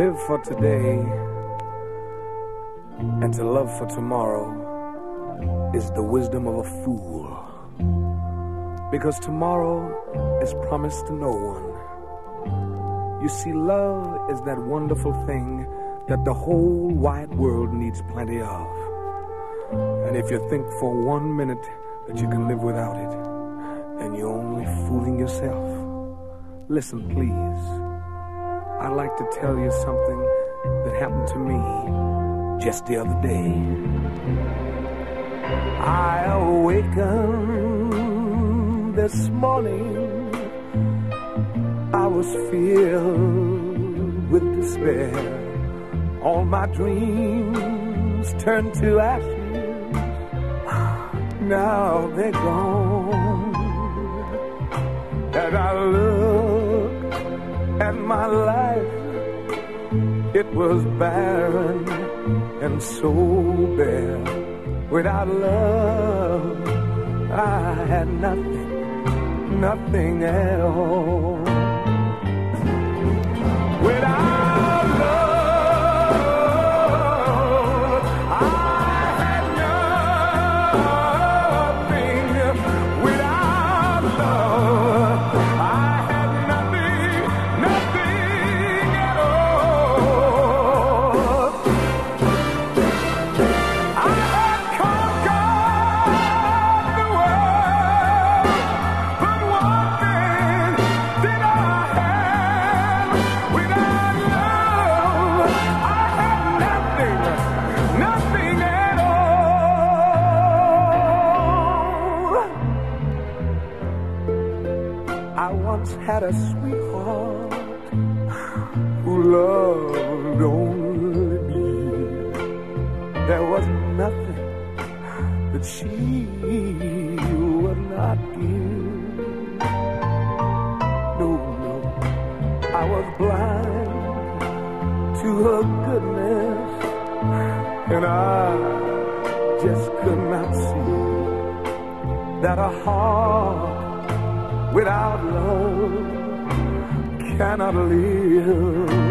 live for today and to love for tomorrow is the wisdom of a fool. Because tomorrow is promised to no one. You see, love is that wonderful thing that the whole wide world needs plenty of. And if you think for one minute that you can live without it, then you're only fooling yourself. Listen, please. I'd like to tell you something that happened to me just the other day. I awakened this morning. I was filled with despair. All my dreams turned to ashes. Now they're gone. And I look at my life, it was barren and so bare. Without love, I had nothing, nothing at all. I once had a sweetheart who loved only me. There was nothing that she would not give. No, no, I was blind to her goodness, and I just could not see that a heart without love cannot live.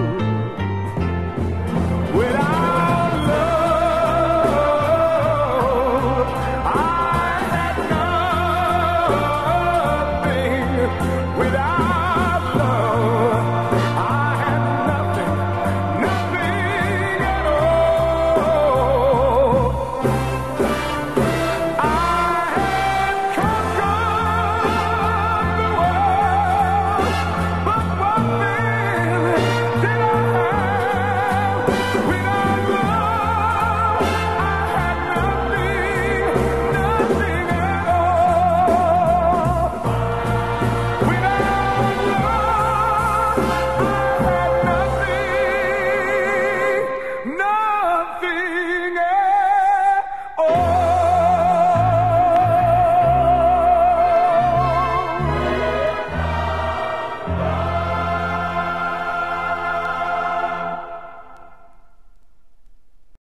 Bye.